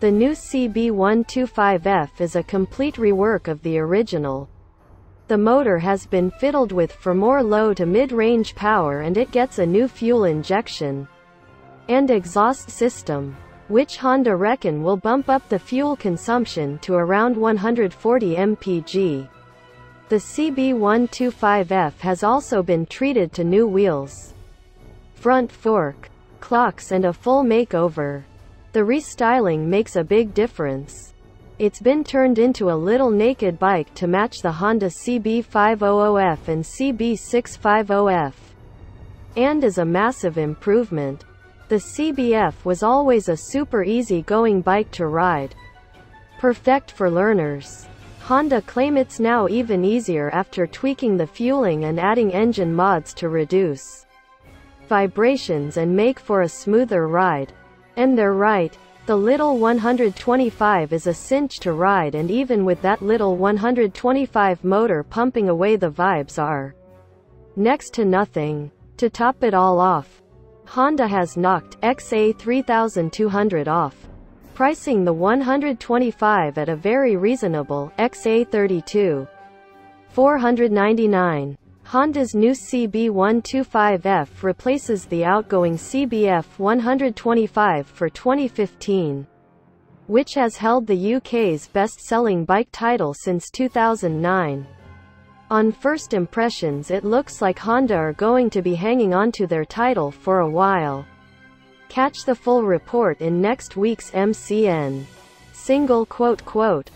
The new CB125F is a complete rework of the original. The motor has been fiddled with for more low to mid-range power and it gets a new fuel injection and exhaust system, which Honda reckon will bump up the fuel consumption to around 140 mpg. The CB125F has also been treated to new wheels, front fork, clocks and a full makeover. The restyling makes a big difference. It's been turned into a little naked bike to match the Honda CB500F and CB650F. And is a massive improvement. The CBF was always a super easy going bike to ride. Perfect for learners. Honda claim it's now even easier after tweaking the fueling and adding engine mods to reduce vibrations and make for a smoother ride. And they're right. The little 125 is a cinch to ride and even with that little 125 motor pumping away the vibes are next to nothing. To top it all off, Honda has knocked XA3200 off, pricing the 125 at a very reasonable XA32 499. Honda's new CB125F replaces the outgoing CBF 125 for 2015, which has held the UK's best-selling bike title since 2009. On first impressions it looks like Honda are going to be hanging on to their title for a while. Catch the full report in next week's MCN. Single quote quote.